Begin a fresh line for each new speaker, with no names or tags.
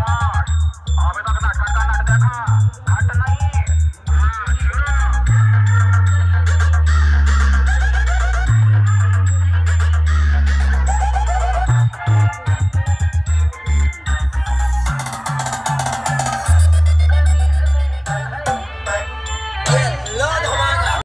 अबे तक नाटक नट देखा। खट नहीं।